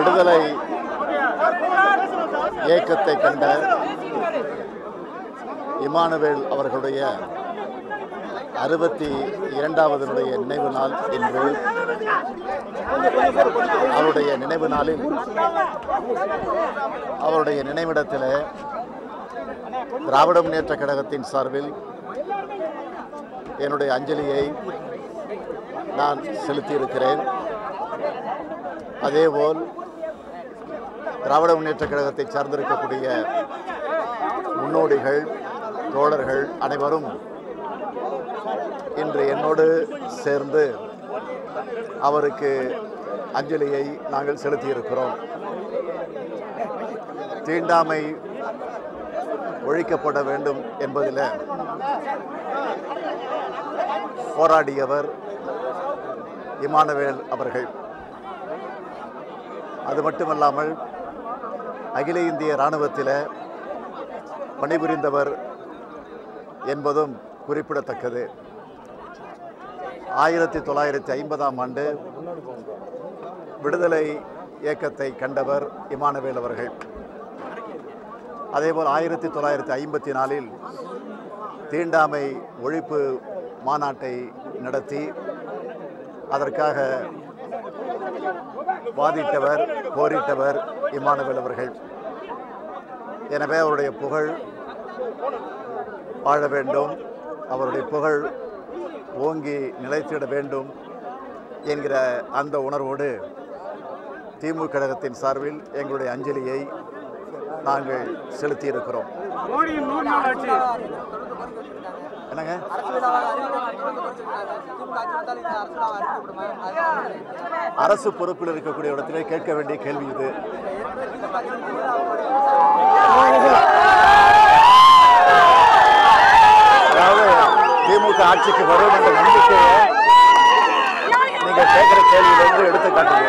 விடுதலை இயக்கத்தை கண்ட இமானுவேல் அவர்களுடைய அறுபத்தி இரண்டாவதனுடைய நினைவு நாள் இன்று. அவருடைய நினைவு நாளில் அவருடைய நினைவிடத்தில் திராவிட முன்னேற்ற கழகத்தின் சார்பில் என்னுடைய அஞ்சலியை நான் செலுத்தியிருக்கிறேன். அதேபோல் திராவிட முன்னேற்ற கழகத்தை சார்ந்திருக்கக்கூடிய முன்னோடிகள் தோழர்கள் அனைவரும் இன்று என்னோடு சேர்ந்து அவருக்கு அஞ்சலியை நாங்கள் செலுத்தியிருக்கிறோம். தீண்டாமை ஒழிக்கப்பட வேண்டும் என்பதில் போராடியவர் இமானுவேல் அவர்கள். அது மட்டுமல்லாமல் அகில இந்திய இராணுவத்தில் பணிபுரிந்தவர் என்பதும் குறிப்பிடத்தக்கது. ஆயிரத்தி தொள்ளாயிரத்தி ஐம்பதாம் ஆண்டு விடுதலை இயக்கத்தை கண்டவர் இமானுவேல் அவர்கள். அதேபோல் ஆயிரத்தி தொள்ளாயிரத்தி ஐம்பத்தி நாலில் தீண்டாமை ஒழிப்பு மாநாட்டை நடத்தி அதற்காக வாதிட்டவர் போரிட்டவர் இமானுவேல் அவர்கள். எனவே அவருடைய புகழ் வாழ வேண்டும். அவருடைய புகழ் ஓங்கி நிலைத்திட வேண்டும் என்கிற அந்த உணர்வோடு திமுக கழகத்தின் சார்பில் எங்களுடைய அஞ்சலியை நாங்கள் செலுத்தியிருக்கிறோம். என்னங்க? அரசு பொறுப்பில் இருக்கக்கூடிய இடத்திலே கேட்க வேண்டிய கேள்வி இது. அதாவது திமுக ஆட்சிக்கு வரும் என்ற நம்பிக்கையை நீங்க கேட்கிற கேள்வியிலிருந்து எடுத்து காட்டுங்க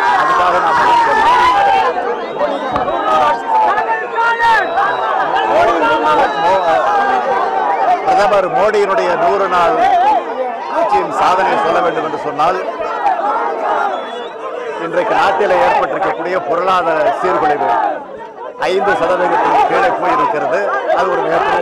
பிரதமர் மோடியினுடைய நூறு நாள் ஆட்சியின் சாதனை சொல்ல வேண்டும் என்று சொன்னால் இன்றைக்கு நாட்டில் ஏற்பட்டிருக்கக்கூடிய பொருளாதார சீர்குலைவு ஐந்து சதவீதத்திற்கு கீழே போயிருக்கிறது. அது ஒரு மிகப்பெரிய